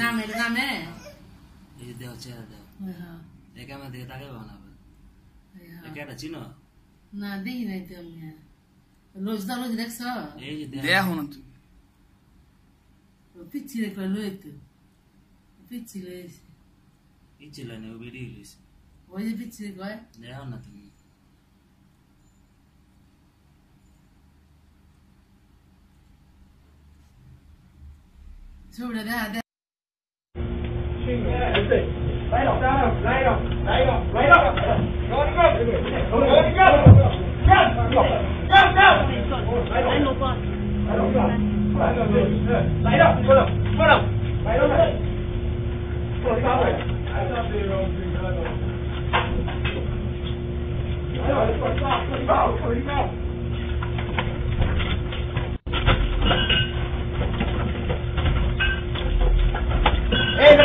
নামে নামে এই যে দেহ চেহারা দেহ হ্যাঁ এই ক্যামেরা দিকে তাকে বানাবে হ্যাঁ একটা চিনো না দেখি নাই তো আমি রোজ দা রোজ দেখছ এই যে দেহ না তুমি পিচ্ছি দেখলে লই তো পিচ্ছি লইছে কি ছিল না ও ভিডিও লিস ওই যে পিচ্ছি কয় দেখো না তুমি ছবিটা দেখা Oh,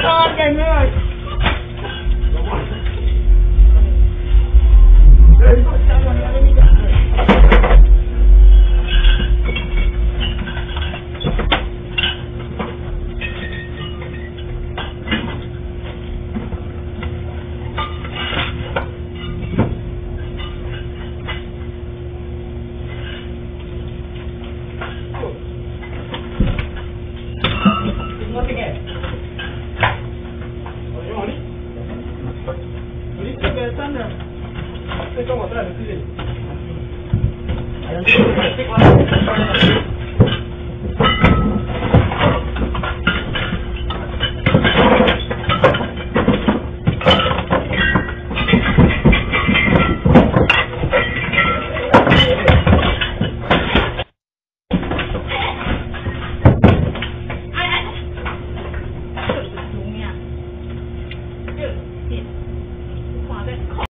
Friday night. Look again. Sandra. Estamos atrás, estoy bien.